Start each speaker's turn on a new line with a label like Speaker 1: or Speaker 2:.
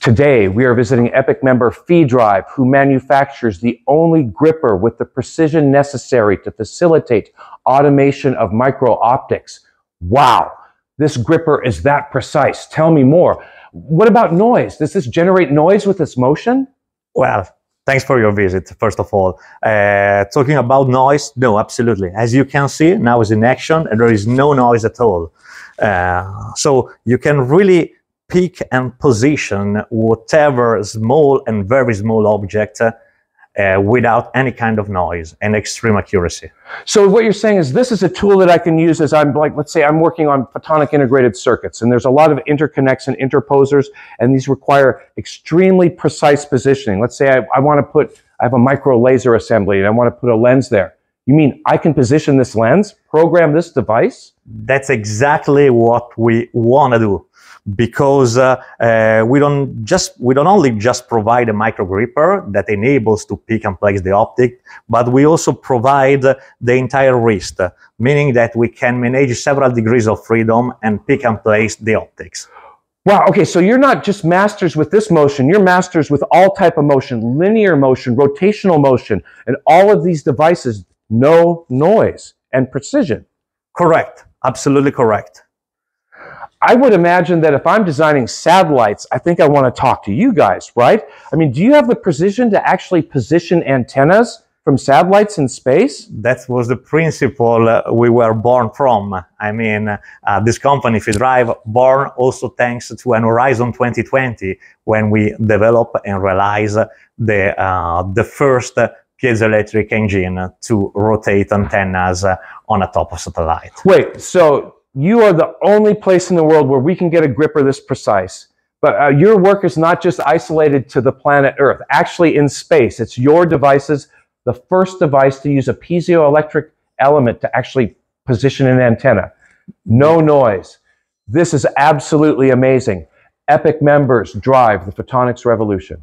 Speaker 1: Today, we are visiting Epic member Phi Drive, who manufactures the only gripper with the precision necessary to facilitate automation of micro optics. Wow, this gripper is that precise. Tell me more. What about noise? Does this generate noise with its motion?
Speaker 2: Well, thanks for your visit, first of all. Uh, talking about noise, no, absolutely. As you can see, now is in action and there is no noise at all. Uh, so you can really pick and position whatever small and very small object uh, without any kind of noise and extreme accuracy.
Speaker 1: So what you're saying is this is a tool that I can use as I'm like, let's say I'm working on photonic integrated circuits and there's a lot of interconnects and interposers and these require extremely precise positioning. Let's say I, I want to put, I have a micro laser assembly and I want to put a lens there. You mean I can position this lens, program this device?
Speaker 2: That's exactly what we want to do because uh, uh, we don't just we don't only just provide a micro gripper that enables to pick and place the optic, but we also provide the entire wrist, meaning that we can manage several degrees of freedom and pick and place the optics.
Speaker 1: Wow, okay, so you're not just masters with this motion, you're masters with all type of motion, linear motion, rotational motion, and all of these devices, no noise and precision.
Speaker 2: Correct, absolutely correct.
Speaker 1: I would imagine that if I'm designing satellites, I think I want to talk to you guys, right? I mean, do you have the precision to actually position antennas from satellites in space?
Speaker 2: That was the principle uh, we were born from. I mean, uh, this company, Phi Drive, born also thanks to an Horizon 2020 when we develop and realize the, uh, the first piezoelectric engine to rotate antennas on a top of satellite.
Speaker 1: Wait, so you are the only place in the world where we can get a gripper this precise. But uh, your work is not just isolated to the planet Earth, actually in space. It's your devices, the first device to use a piezoelectric element to actually position an antenna. No noise. This is absolutely amazing. Epic members drive the photonics revolution.